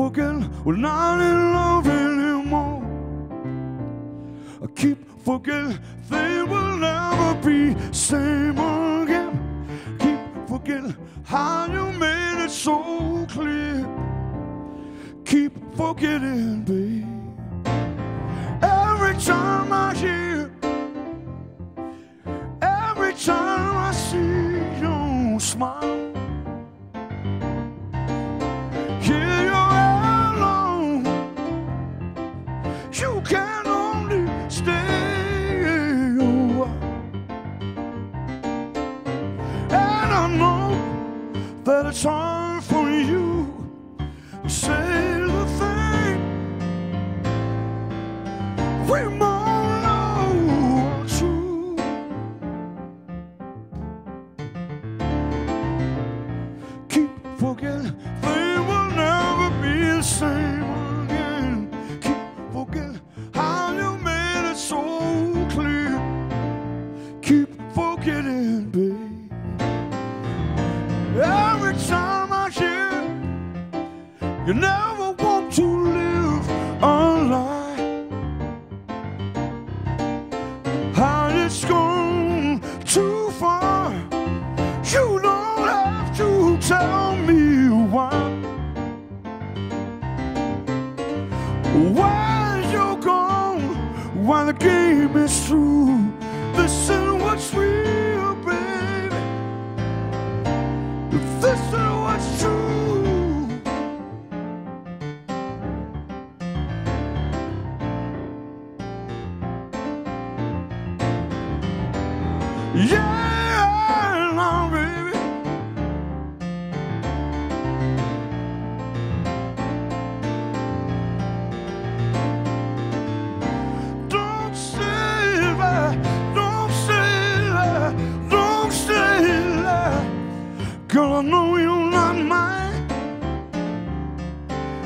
forgetting we're not in love anymore. I keep forgetting things will never be same again. Keep forgetting how you made it so clear. Keep forgetting, babe. Every time I hear, every time I see you smile. You can only stay a while. And I know that it's hard for you to say the thing we more know true. Keep forgetting you never want to live a lie. How it's gone too far. You don't have to tell me why. Why you're gone, why the game is through. Is what's real, baby. Yeah, baby. Don't say that, don't say that, don't say. Girl, I know you're not mine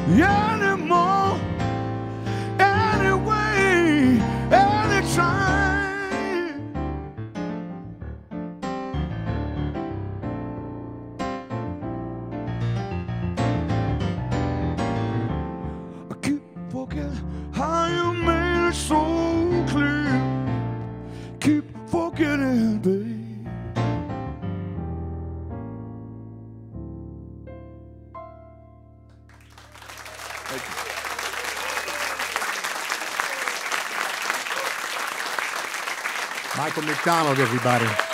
anymore. Keep forgetting, babe. Michael McDonald, everybody.